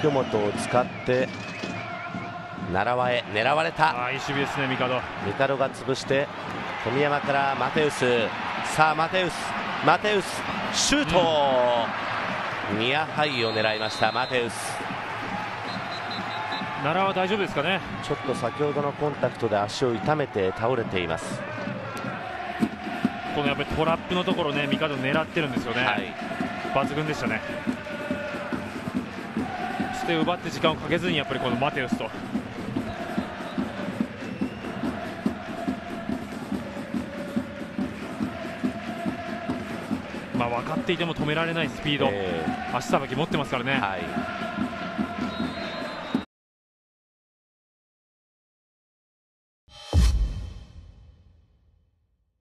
福本を使って奈良へ狙われた。あいい守備ですねミカド。ミカドが潰して富山からマテウス。さあマテウスマテウスシュート、うん、ニアハイを狙いましたマテウス。奈良は大丈夫ですかね。ちょっと先ほどのコンタクトで足を痛めて倒れています。このやっぱりトラップのところねミカド狙ってるんですよね、はい、抜群でしたね奪って時間をかけずにやっぱりこのマテウスと。まあ、分かっていても止められないスピード、えー、足さばき持ってますからね。はい